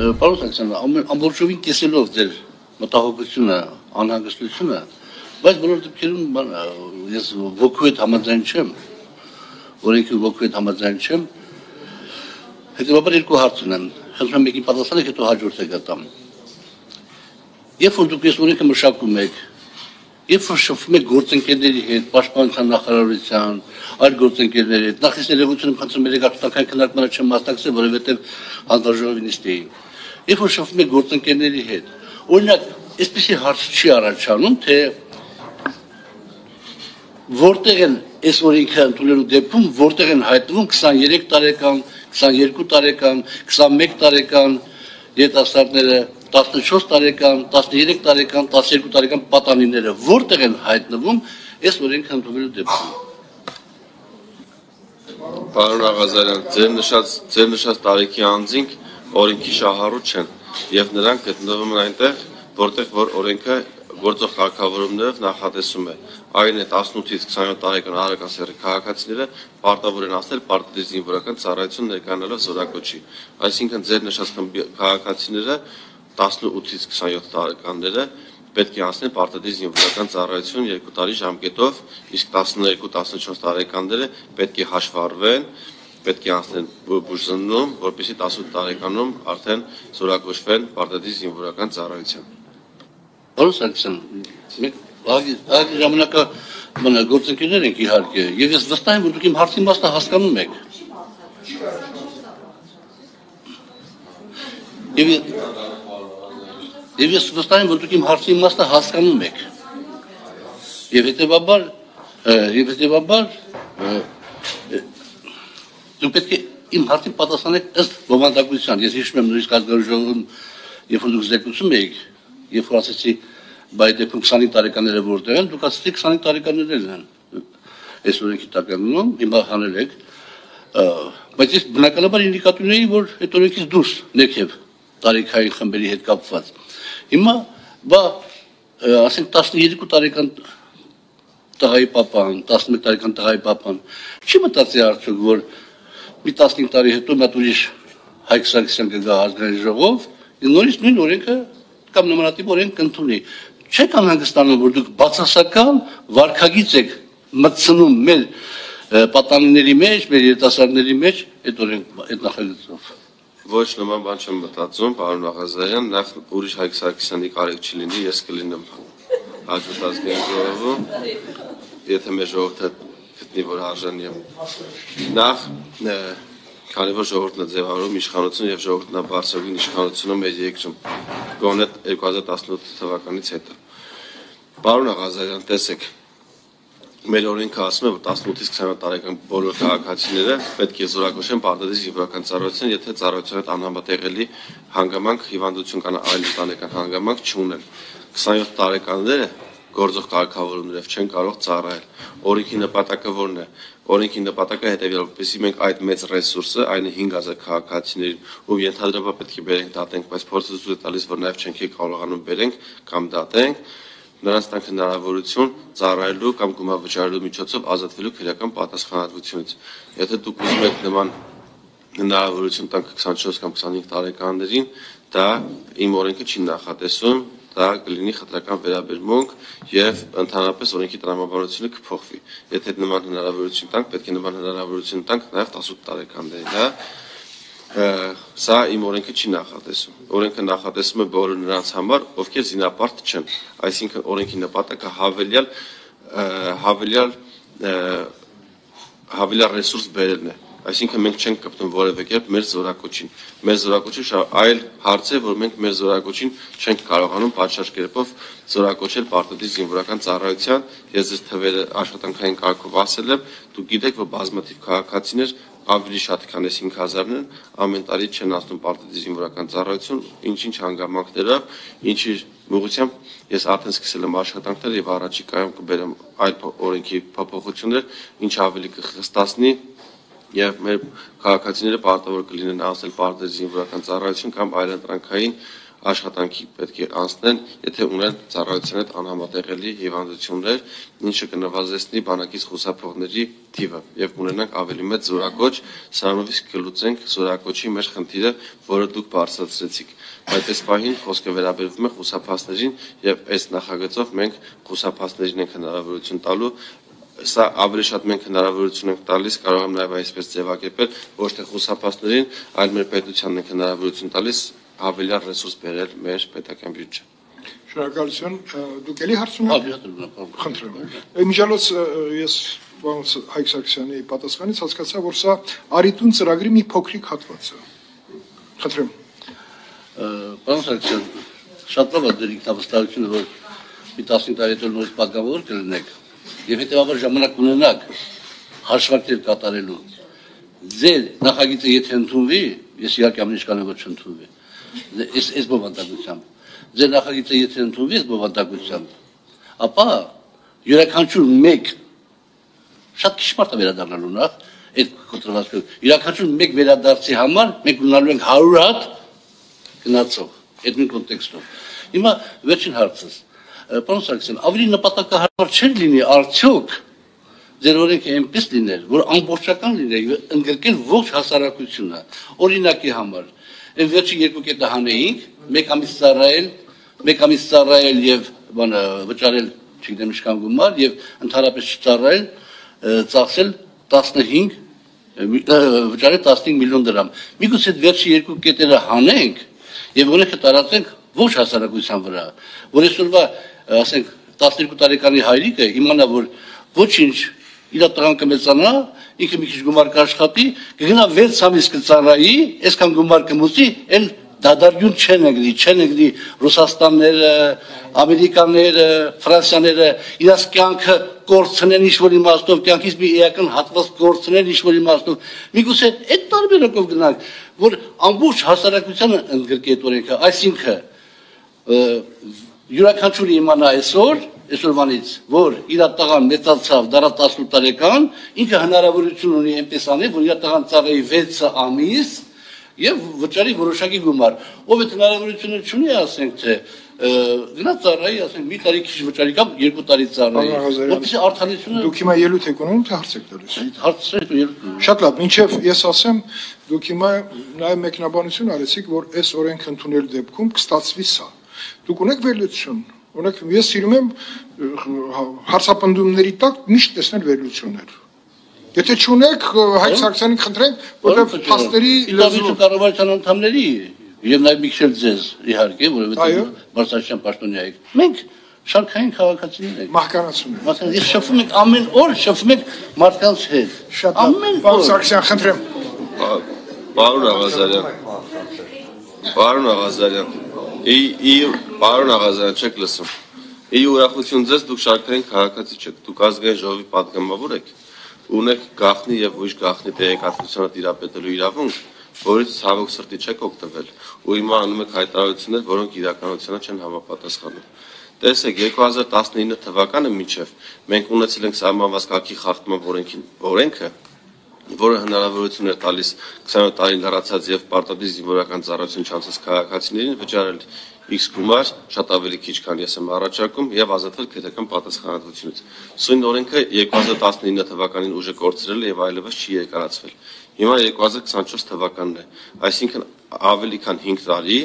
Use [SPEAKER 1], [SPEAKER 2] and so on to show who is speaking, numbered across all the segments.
[SPEAKER 1] Պարոն Սարգսյան, ամբողջովին կեսելով ձեր մտահոգությունը, անհանգստությունը, բայց բոլոր դեպքերում ես ոգու հետ համաձայն չեմ, օրենքի ոգու հետ համաձայն չեմ։ Հետևաբար երկու հարց ունեմ։ Խնդրում եմ մեկին պատասխանեք, հետո հաջորդը գտամ։ Երբ որ դուք այս օրենքը մշակում եք, երբ որ շփվում եք գործընկերների հետ, պաշտպանության նախարարության, այլ գործընկերների հետ, նախ իսկ ներողություն խնդրում եք արտաքին քննարկմանը չեմ մասնակցել, որովհետև հանձնաժողովի նիստի էի։ Երբ որ շփվում եք գործընկերների հետ, օրինակ, այսպեսի հարց չի առաջանում, թե որտեղ են այս օրենքը ընդունելու դեպքում որտեղ են հայտնվում 23 տարեկան, 22 տարեկան, 21 տարեկան երիտասարդները 14 տարեկան, 13 տարեկան, 12 տարեկան պատանիները որտեղ են հայտնվում այս օրենքը ընդունելու դեպքում։
[SPEAKER 2] Պարոն Աղազարյան, ձեր նշած ձեր նշած տարիքի անձինք օրենքի շահառու չեն եւ նրանք գտնվում են այնտեղ, որտեղ որ օրենքը գործող կարգավորումներով նախատեսում է այն է 18-ից 27 տարեկան արագասերի քաղաքացիները պարտավոր են ասել պարտադիր զինվորական ծառայություն ներկայանալով զորակոչի այսինքն ձեր նշած քաղաքացիները 18-ից 27 տարեկանները պետք է անցնեն պարտադիր զինվորական ծառայություն 2 տարի ժամկետով, իսկ 12-14 տարեկանները պետք է հաշվառվեն, պետք է անցնեն բուժզննում, որպեսզի 18 տարեկանում արդեն զորակոչվեն պարտադիր զինվորական ծառայության։
[SPEAKER 1] Պարոն Սարգսյան, մենք այդ ժամանակը մնա գործընկերներ ենք իհարկե, եւ ես վստահ եմ, որ դուք իմ հարցի մասը հասկանում եք։ Եվ Եվ ես վստահ եմ, որ դուք իմ հարցի իմաստը հասկանում եք։ Եվ հետեւաբար, եւ հետեւաբար դուք պետք է իմ հարցին պատասխանեք ըստ բովանդակության։ Ես հիշում եմ նույնիսկ ազգաժողովում, երբ որ դուք զեկուցում էիք, երբ որ ասեցի, բայ դեպքում 25 տարեկանները որտեղ են, դուք ասեցիք 25 տարեկաններն են։ Այս օրենքի տականում հիմա հանել եք, բայց ես բնականաբար ինդիկատիվ ունեի, որ այդ օրենքից դուրս ներքև տարիքային խմբերի հետ կապված։ Հիմա բա ասենք 12 տարեկան տղայի papan, 11 տարեկան տղայի papan չի մտածի արդյոք որ մի 15 տարի հետո նա ուրիշ Հայկ Սարգսյան կգա ազգային ժողով, նորից նույն օրենքը կամ նմանատիպ օրենք կընդունի։ Չեք անհանգստանում, որ դուք բացասական վարկագիծ եք մտցնում մեր պատանիների մեջ, մեր երիտասարդների մեջ այդ օրենք այդ նախագծով։
[SPEAKER 2] Ոչ նման բան չեմ մտածում, պարոն Աղազարյան, նախ ուրիշ Հայկ Սարգսյանի կարիք չլինի, ես կլինեմ հաջորդ ազգային ժողովում, եթե մեր ժողովուրդը գտնի, որ արժանի եմ։ Նախ քանի որ ժողովուրդն է ձևավորում իշխանություն եւ ժողովուրդն է բարձրագույն իշխանությունը մեր երկրում գոնե 2018 թվականից հետո։ Պարոն Աղազարյան, տեսեք, մեր օրենքը ասում է, որ 18-ից 20 տարեկան բոլոր քաղաքացիները պետք է զորակոչեն պարտադիր զինվորական ծառայություն, եթե ծառայության հետ անհամատեղելի հանգամանք, հիվանդություն կամ այլ ընտանեկան հանգամանք չունեն։ 27 տարեկանները գործող կարգավորումներով չեն կարող ծառայել։ Օրենքի նպատակը ո՞րն է։ Օրենքի նպատակը հետևյալ, որպեսզի մենք այդ մեծ ռեսուրսը, այն 5000 քաղաքացիներին, ով ենթադրաբար պետք է բերենք դատենք, բայց փորձը ցույց է տալիս, որ նաև չենք կարողանում բերենք կամ դատենք, նրանց տանք հնարավորություն ծառայելու կամ գումավճարելու միջոցով ազատվելու քրեական պատասխանատվությունից։ Եթե դուք ուզում եք նման հնարավորություն տանք 24 կամ 25 տարեկաններին, դա իմ օրենքը չի նախատեսում, դա կլինի խտրական վերաբերմունք եւ ընդհանրապես օրենքի տրամաբանությունը կփոխվի։ Եթե նման հնարավորություն տանք, պետք է նման հնարավորություն տանք նաեւ 18 տարեկաններին, հա սա իմ օրենքը չի նախատեսում։ Օրենքը նախատեսում է բոլոր նրանց համար, ովքեր զինապարտ չեն։ Այսինքն օրենքի նպատակը հավելյալ հավելյալ հավելյալ ռեսուրս բերելն է։ Այսինքն մենք չենք կպտում որևէ կերպ մեր զորակոչին։ Մեր զորակոչի այլ հարց է, որ մենք մեր զորակոչին չենք կարողանում պատշաճ կերպով զորակոչել պարտադիր զինվորական ծառայության։ Ես ձեզ թվերը աշխատանքային կարգով ասել եմ, դուք գիտեք, որ բազմաթիվ քաղաքացիներ ավելի շատ քան այս 5000-ն են, ամեն տարի չեն ասում պարտադիր զինվորական ծառայություն, ինչ-ինչ հանգամանքներով, ինչի ուղղությամբ ես արդեն սկսել եմ աշխատանքներ եւ առաջիկայում կբերեմ այլ օրենքի փոփոխություններ, ինչ ավելի կխստացնի եւ մեր քաղաքացիները պարտավոր կլինեն ասել պարտադիր զինվորական ծառայություն կամ այլ ընտրանքային աշխատանքի պետք է անցնեն, եթե ունեն ծառայության հետ անհամատեղելի հիվանդություններ, ինչը կնվազեցնի բանակից խուսափողների թիվը եւ կունենանք ավելի մեծ զորակոչ, սրանովից կլուծենք զորակոչի մեր խնդիրը, որը դուք բարձրացրեցիք։ Բայց այս պահին խոսքը վերաբերվում է խուսափածներին եւ այս նախագծով մենք խուսափածներին ենք հնարավորություն տալու սա ավելի շատ մենք հնարավորություն ենք տալիս, կարող եմ նաև այսպես ձևակերպել, ոչ թե խուսափածներին, այլ մեր պետությանն ենք հնարավորություն տալիս հավելյալ ռեսուրս բերել մեր պետական բյուջե։
[SPEAKER 3] Շնորհակալություն։ Դուք էլի հարցում
[SPEAKER 1] Հա,
[SPEAKER 3] եք։ Խնդրեմ։ Միջալոց ես ոնց Հայկ Սարգսյանի պատասխանից հասկացա, որ սա Արիտուն ծրագրի մի փոքրիկ հատված է։ Խնդրեմ։
[SPEAKER 1] Պարոն Սարգսյան, շատ լավ է դեր ինքնավստահությունը, որ մի 15 տարի հետո նորից պատգամավոր կլինեք եւ հետեւաբար ժամանակ ունենաք հաշվարկներ կատարելու։ Ձեր նախագիծը եթե ընդունվի, ես իհարկե ամեն ինչ կանեմ որ չընդունվի։ Այս այս բովանդակությամբ։ Ձեր նախագիծը եթե ընդունվի այս բովանդակությամբ, ապա յուրաքանչյուր մեկ շատ քիչ մարդ է վերադառնալու նախ այդ կոտրվածքը։ Յուրաքանչյուր մեկ վերադարձի համար մենք ունենալու ենք 100 հատ գնացող այդ նույն կոնտեքստով։ Հիմա վերջին հարցս։ Պարոն Սարգսյան, ավելի նպատակահարմար չէր լինի արդյոք ձեր օրենքը այնպես լիներ, որ ամբողջական լիներ եւ ընդգրկեր ողջ հասարակությունը։ Օրինակի համար, այն վերջի երկու կետը հանեինք, մեկ ամիս ծառայել, մեկ ամիս ծառայել եւ բանը վճարել, չգիտեմ ինչքան գումար եւ ընդհանրապես չծառայել, ծախսել 15 վճարել 15 միլիոն դրամ։ Միգուցե վերջի երկու կետերը հանենք եւ օրենքը տարածենք ոչ հասարակության վրա, որ այսօրվա, ասենք 12 տարեկանի հայրիկը իմանա, որ ոչինչ իր տղան կմեծանա, ինքը մի քիչ գումար կաշխատի, կգնա 6 ամիս կծառայի, այսքան գումար կմուծի, էլ դադարյուն չեն ընկնի, չեն ընկնի Ռուսաստանները, Ամերիկաները, Ֆրանսիաները իրաց կյանքը կորցնեն ինչ-որ իմաստով, կյանքից մի էական հատված կորցնեն ինչ-որ իմաստով։ Միգուցե այդ տարբերակով գնանք, որ ամբողջ հասարակությանը ընդգրկի այդ օրենքը, այսինքն յուրաքանչյուրը իմանա այսօր, այսօրվանից, որ իր տղան մեծացավ, դարա 18 տարեկան, ինքը հնարավորություն ունի այնպես անել, որ իր տղան ծառայի 6 ամիս եւ վճարի որոշակի գումար։ Ով այդ հնարավորությունը չունի, ասենք թե գնա ծառայի, ասենք մի տարի քիչ վճարի կամ երկու տարի ծառայի։ Որպեսզի արդարությունը
[SPEAKER 3] Դուք հիմա ելույթ եք ունենում, թե հարց եք տալիս։
[SPEAKER 1] հարցրեք ու ելույթ
[SPEAKER 3] Շատ լավ, ինչեվ ես ասեմ, դուք հիմա նաև մեկնաբանություն արեցիք, որ այս օրենք ընդունել դեպքում կստացվի սա։ Դուք ունեք վերլուծություն, ունեք ես սիրում եմ հարցապնդումների տակ միշտ տեսնել վերլուծություններ։ Եթե չունեք Հայկ Սարգսյանին խնդրենք, որովհետև փաստերի
[SPEAKER 1] լեզու կառավարության անդամների եւ նաեւ մի քիչ ձեզ իհարկե,
[SPEAKER 3] Այո։
[SPEAKER 1] որովհետեւ Բարսաշյան պաշտոնյա եք։ Մենք շարքային քաղաքացիներ ենք։
[SPEAKER 3] մահկանացում են։
[SPEAKER 1] Մասն ես շփվում ենք ամեն օր, շփվում ենք մարդկանց հետ։
[SPEAKER 3] Շատ
[SPEAKER 1] ամեն
[SPEAKER 3] Պարոն
[SPEAKER 1] օր։
[SPEAKER 3] Սարգսյան, խնդրեմ։
[SPEAKER 2] Պարոն Աղազարյան, պարոն Աղազարյան, Ի պարոն Աղազարյան, չեք լսում։ Ի ուրախություն ձեզ դուք շարքային քաղաքացի չեք, դուք ազգային ժողովի պատգամավոր եք, ունեք գախնի եւ ոչ գախնի տեղեկատվությունը տիրապետելու իրավունք, որից ցավոք սրտի չեք օգտվել, ու հիմա անում եք հայտարարություններ, որոնք իրականությանը չեն համապատասխանում։ Տեսեք, 2019 թվականը միջև մենք ունեցել ենք սահմանված քաղաքի խախտման օրենքին, օրենքը, որենք որը հնարավորություն էր տալիս 27 տարի լրացած եւ պարտադիր զինվորական ծառայություն չանցած քաղաքացիներին վճարել X գումար, շատ ավելի քիչ քան ես եմ առաջարկում եւ ազատվել քրեական պատասխանատվությունից։ Սույն օրենքը 2019 թվականին ուժը կորցրել եւ այլևս չի երկարացվել։ Հիմա 2024 թվականն է, այսինքն ավելի քան 5 տարի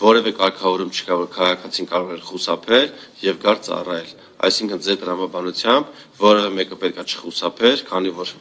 [SPEAKER 2] որևէ կարգավորում չկա, որ քաղաքացին կարող էր խուսափել եւ գար ծառայել։ Այսինքն ձեր դրամաբանությամբ որևէ մեկը պետքա չխուսափեր, քանի որ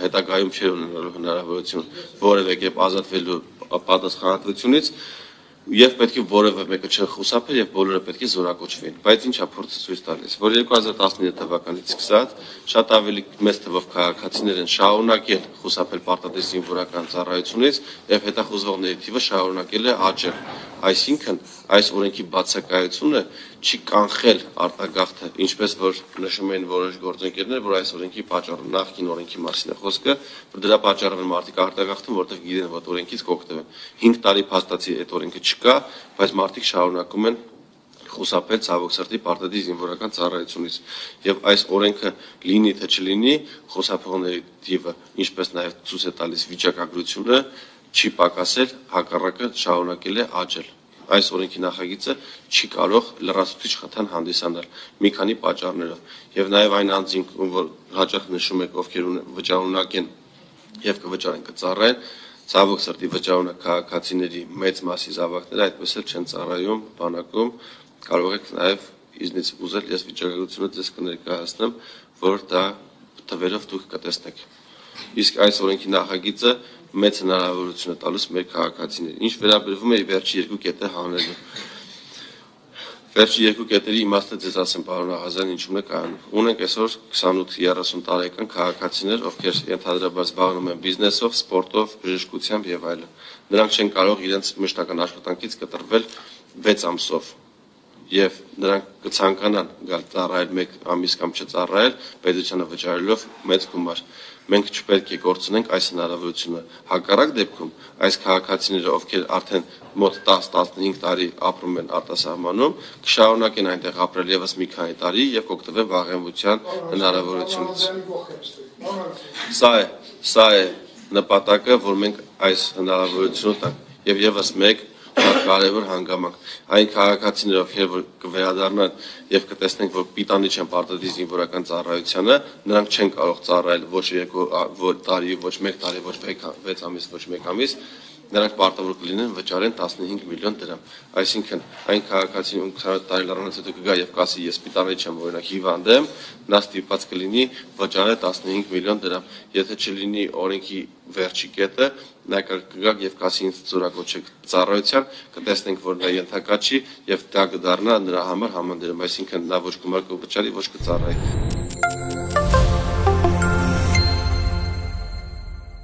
[SPEAKER 2] հետագայում չէր ունենալու հնարավորություն որևէ կերպ ազատվելու պատասխանատվությունից եւ պետք է որևէ մեկը չխուսափեր եւ բոլորը պետք է զորակոչվեն բայց ինչա փորձը ցույց տալիս որ 2019 թվականից սկսած շատ ավելի մեծ թվով քաղաքացիներ են շարունակել խուսափել պարտադիր զինվորական ծառայությունից եւ հետախուզվողների թիվը շարունակել է աճել այսինքն այս օրենքի բացակայությունը չի կանխել արտագաղթը ինչպես որ նշում են որոշ գործընկերներ որ այս օրենքի պատճառը նախկին օրենքի մասին է խոսքը որ դրա պատճառով են մարդիկ արտագաղթում որտեղ գիտեն որ օրենքից կօգտվեն 5 տարի փաստացի այդ օրենքը չկա բայց մարդիկ շարունակում են խուսափել ցավոք սրտի պարտադիր զինվորական ծառայությունից եւ այս օրենքը լինի թե չլինի խոսափողների թիվը ինչպես նաեւ ցույց է տալիս վիճակագրությունը չի պակասել հակառակը շարունակել է աճել այս օրենքի նախագիծը չի կարող լրացուցիչ խթան հանդիսանալ մի քանի պատճառներով եւ նաեւ այն անձին որ հաճախ նշում եք ովքեր վճարունակ են եւ կվճարեն կծառայեն ցավոք սրտի վճարունակ քաղաքացիների մեծ մասի զավակները այդպես էլ չեն ծառայում բանակում կարող եք նաեւ իզնից ուզել ես վիճակագրությունը ձեզ կներկայացնեմ որ դա թվերով դուք կտեսնեք իսկ այս օրենքի նախագիծը մեծ հնարավորություն է տալիս մեր քաղաքացիներին ինչ վերաբերվում է վերջի երկու կետը հանելու Վերջի երկու կետերի իմաստը ձեզ ասեմ, պարոն Աղազյան, ինչու՞ն է կայանում։ Ունենք այսօր 28-30 տարեկան քաղաքացիներ, ովքեր ենթադրաբար զբաղվում են բիզնեսով, սպորտով, բժշկությամբ եւ այլն։ Նրանք չեն կարող իրենց մշտական աշխատանքից կտրվել 6 ամսով եւ նրանք կցանկանան գալ ծառայել 1 ամիս կամ չծառայել պետությանը վճարելով մեծ գումար մենք չպետք է կորցնենք այս հնարավորությունը հակառակ դեպքում այս քաղաքացիները ովքեր արդեն մոտ 10-15 տարի ապրում են արտասահմանում կշարունակեն այնտեղ ապրել եւս մի քանի տարի եւ կօգտվեն վաղեմության հնարավորությունից սա է սա է նպատակը որ մենք այս հնարավորությունը տանք եւ եւս մեկ կարևոր հանգամանք։ Այն քաղաքացիները, ովքեր որ կվերադառնան եւ կտեսնենք, որ պիտանի չեն պարտադիր զինվորական ծառայությանը, նրանք չեն կարող ծառայել ոչ երկու ոչ տարի, ոչ 1 տարի, ոչ 6 ամիս, ոչ 1 ամիս, նրանք պարտավոր կլինեն վճարեն 15 միլիոն դրամ։ Այսինքն այն քաղաքացին ում 20 տարի լրանից հետո կգա եւ կասի ես պիտանի չեմ օրինակ հիվանդ եմ, նա ստիպված կլինի վճարել 15 միլիոն դրամ։ Եթե չլինի օրենքի վերջի կետը, նա կգա եւ կասի ինձ ծորակոչեք ծառայության, կտեսնենք որ նա ենթակա չի եւ դա կդառնա նրա համար համանդրում, այսինքն նա ոչ գումար կվճարի, ոչ կծառայի։